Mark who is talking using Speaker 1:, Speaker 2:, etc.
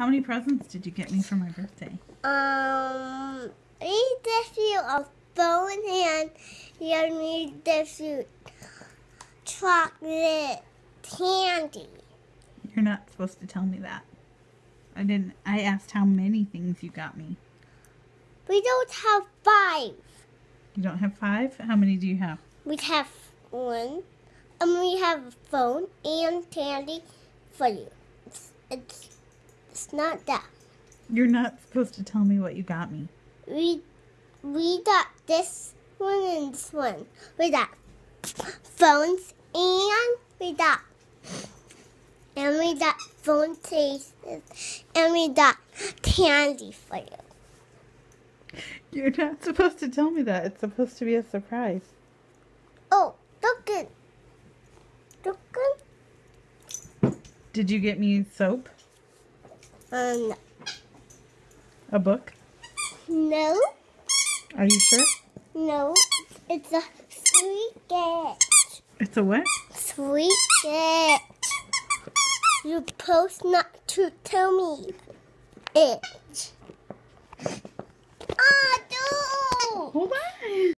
Speaker 1: How many presents did you get me for my birthday?
Speaker 2: Um, we give you a phone and you need give you chocolate candy.
Speaker 1: You're not supposed to tell me that. I didn't. I asked how many things you got me.
Speaker 2: We don't have five.
Speaker 1: You don't have five? How many do you have?
Speaker 2: We have one, and we have a phone and candy for you. It's it's, it's not that.
Speaker 1: You're not supposed to tell me what you got me.
Speaker 2: We we got this one and this one. We got phones and we got and we got phone cases and we got candy for you.
Speaker 1: You're not supposed to tell me that. It's supposed to be a surprise.
Speaker 2: Oh, look it. Look it.
Speaker 1: Did you get me soap?
Speaker 2: Um,
Speaker 1: A book?
Speaker 2: no,
Speaker 1: Are you sure?
Speaker 2: no. It's a sweet gift.
Speaker 1: It's a what?
Speaker 2: Sweet gift. You're supposed not to tell me it.